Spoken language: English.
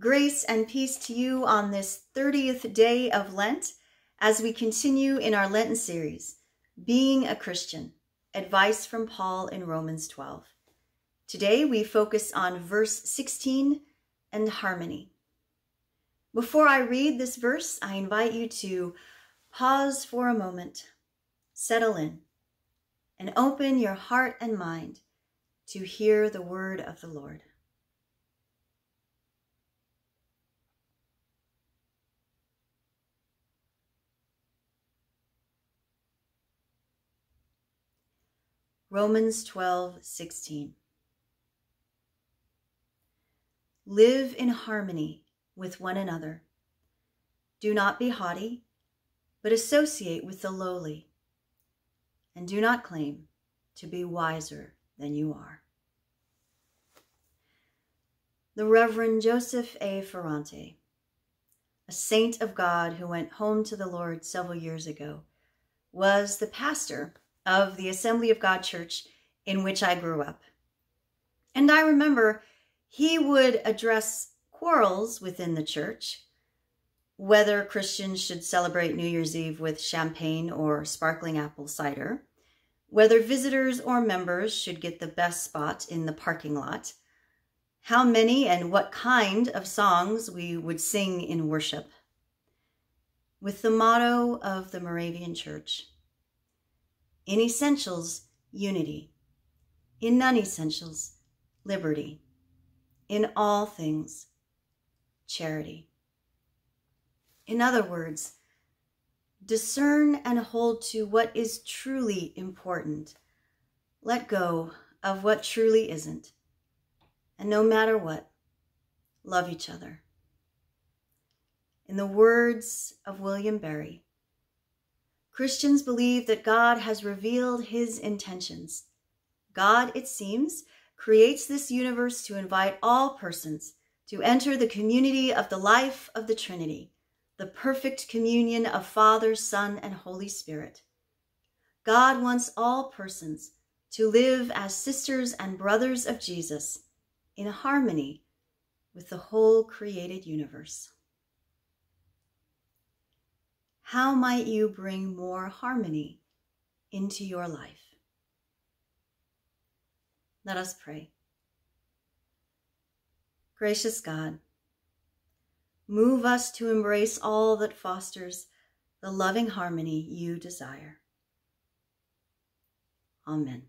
Grace and peace to you on this 30th day of Lent as we continue in our Lenten series, Being a Christian Advice from Paul in Romans 12. Today we focus on verse 16 and harmony. Before I read this verse, I invite you to pause for a moment, settle in, and open your heart and mind to hear the word of the Lord. Romans 12:16 Live in harmony with one another. Do not be haughty, but associate with the lowly. And do not claim to be wiser than you are. The Reverend Joseph A. Ferrante, a saint of God who went home to the Lord several years ago, was the pastor of the Assembly of God Church in which I grew up. And I remember he would address quarrels within the church, whether Christians should celebrate New Year's Eve with champagne or sparkling apple cider, whether visitors or members should get the best spot in the parking lot, how many and what kind of songs we would sing in worship. With the motto of the Moravian Church, in essentials, unity. In non essentials, liberty. In all things, charity. In other words, discern and hold to what is truly important. Let go of what truly isn't. And no matter what, love each other. In the words of William Barry, Christians believe that God has revealed his intentions. God, it seems, creates this universe to invite all persons to enter the community of the life of the Trinity, the perfect communion of Father, Son, and Holy Spirit. God wants all persons to live as sisters and brothers of Jesus in harmony with the whole created universe. How might you bring more harmony into your life? Let us pray. Gracious God, move us to embrace all that fosters the loving harmony you desire. Amen.